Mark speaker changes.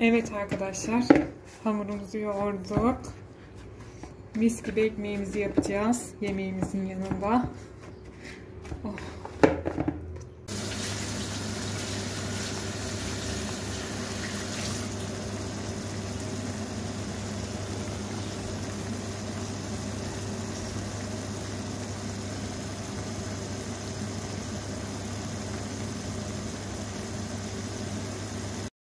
Speaker 1: Evet arkadaşlar hamurumuzu yoğurduk. Mis gibi ekmeğimizi yapacağız yemeğimizin yanında. Oh.